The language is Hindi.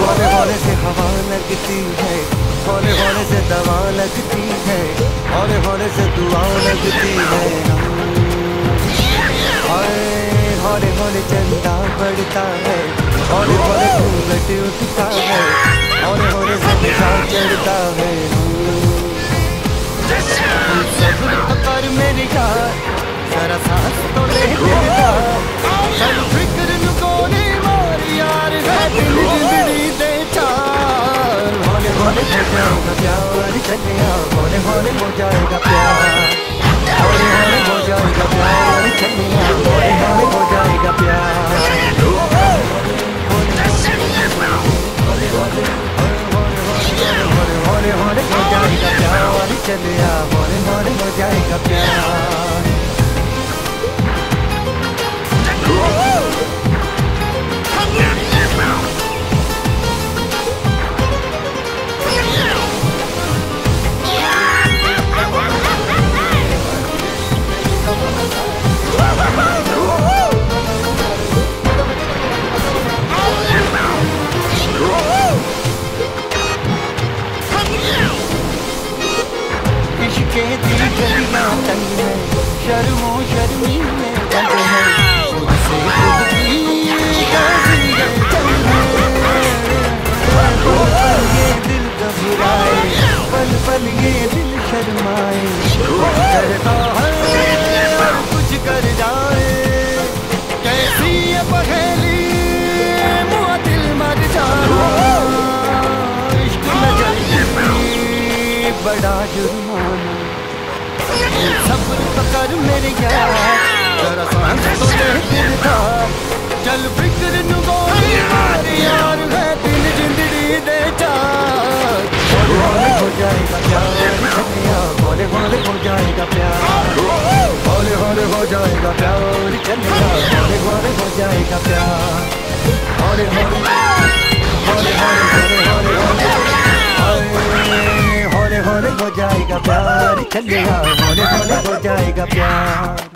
हौले हौले से हवा लगती है हौले हौले से दवा लगती है हौले हौले से दुआ लगती है। हौले हौले चंदा बढ़ता है हौले हौले घूंघट उठता है हौले हौले से चढ़ता है। कन्या होने होने हो जाएगा प्यार। होने होने हो जाएगा प्यार। होने होने हो जाएगा प्यार। होने होने हो जाएगा प्यार। चलिया होने होने हो जाएगा प्यार। इश्क दी गई ना शर्मों बड़ा जुर्माना। सब्र तो कर मेरे यार। तो चल फ़िक्र यार जिंदड़ी दे हो जाएगा प्यार हो जाएगा प्यार। हो जाएगा प्यार हो जाएगा प्यार। जाएगा प्यार चलिया होने होने हो जाएगा प्यार।